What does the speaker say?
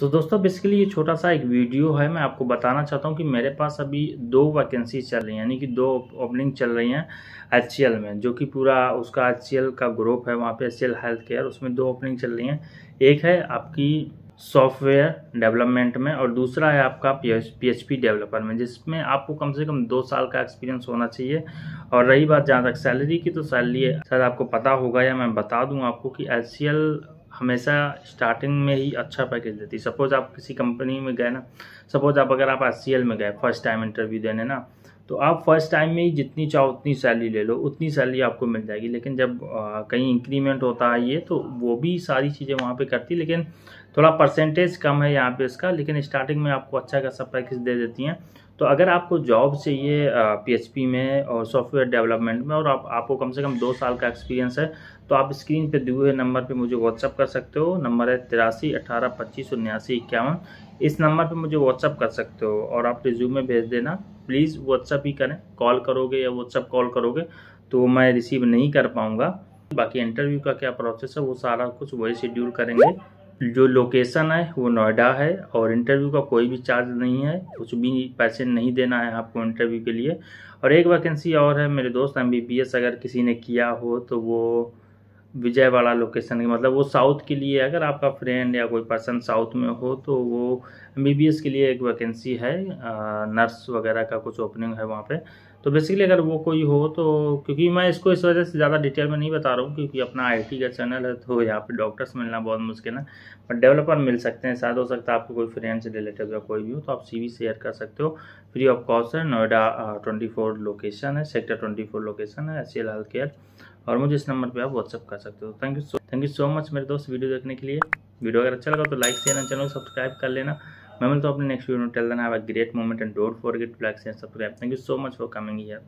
तो दोस्तों बेसिकली ये छोटा सा एक वीडियो है। मैं आपको बताना चाहता हूँ कि मेरे पास अभी दो वैकेंसी चल रही हैं, यानी कि दो ओपनिंग चल रही हैं एचसीएल में, जो कि पूरा उसका एचसीएल का ग्रुप है, वहाँ पे एचसीएल हेल्थ केयर उसमें दो ओपनिंग चल रही हैं। एक है आपकी सॉफ्टवेयर डेवलपमेंट में और दूसरा है आपका पी एच पी डेवलपर में, जिसमें आपको कम से कम दो साल का एक्सपीरियंस होना चाहिए। और रही बात जहाँ तक सैलरी की तो सैलरी शायद आपको पता होगा या मैं बता दूँ आपको कि एचसीएल हमेशा स्टार्टिंग में ही अच्छा पैकेज देती है। सपोज़ आप किसी कंपनी में गए ना सपोज़ आप अगर आप आर में गए फ़र्स्ट टाइम इंटरव्यू देने ना तो आप फ़र्स्ट टाइम में ही जितनी चाहो उतनी सैलरी ले लो उतनी सैलरी आपको मिल जाएगी। लेकिन जब आ, कहीं इंक्रीमेंट होता है ये तो वो भी सारी चीज़ें वहाँ पे करती लेकिन थोड़ा परसेंटेज कम है यहाँ पे इसका लेकिन स्टार्टिंग में आपको अच्छा खासा पैकेज दे देती हैं। तो अगर आपको जॉब चाहिए पीएचपी में और सॉफ्टवेयर डेवलपमेंट में और आप आपको कम से कम दो साल का एक्सपीरियंस है तो आप स्क्रीन पे दिए हुए नंबर पे मुझे व्हाट्सअप कर सकते हो। नंबर है तिरासी अठारह पच्चीस उन्यासी इक्यावन। इस नंबर पे मुझे व्हाट्सअप कर सकते हो और आप रिज्यूमे भेज देना। प्लीज़ व्हाट्सअप ही करें। कॉल करोगे या व्हाट्सअप कॉल करोगे तो मैं रिसीव नहीं कर पाऊँगा। बाकी इंटरव्यू का क्या प्रोसेस है, वो सारा कुछ वही शेड्यूल करेंगे। जो लोकेशन है, वो नोएडा है, और इंटरव्यू का कोई भी चार्ज नहीं है। कुछ भी पैसे नहीं देना है आपको इंटरव्यू के लिए। और एक वैकेंसी और है मेरे दोस्त, एमबीबीएस अगर किसी ने किया हो तो वो विजयवाड़ा लोकेशन के मतलब वो साउथ के लिए अगर आपका फ्रेंड या कोई पर्सन साउथ में हो तो वो एमबीबीएस के लिए एक वैकेंसी है नर्स वगैरह का कुछ ओपनिंग है वहाँ पे। तो बेसिकली अगर वो कोई हो तो क्योंकि मैं इसको इस वजह से ज़्यादा डिटेल में नहीं बता रहा हूँ, क्योंकि अपना आईटी का चैनल है तो यहाँ पे डॉक्टर्स मिलना बहुत मुश्किल है। बट डेवलपर मिल सकते हैं, शायद हो सकता है आपको कोई फ्रेंड से रिलेटेड या कोई भी हो तो आप सी शेयर कर सकते हो। फ्री ऑफ़ कॉस्ट है नोएडा ट्वेंटी लोकेशन है सेक्टर ट्वेंटी लोकेशन है एस हेल्थ केयर और मुझे इस नंबर पे आप व्हाट्सअप कर सकते हो। Thank you so thank you so much मेरे दोस्त वीडियो देखने के लिए। वीडियो अगर अच्छा लगा तो like share channel channel subscribe कर लेना। मैं मिलता हूँ अपने नेक्स्ट वीडियो में। टेल देना great moment and don't forget to like subscribe thank you so much for coming here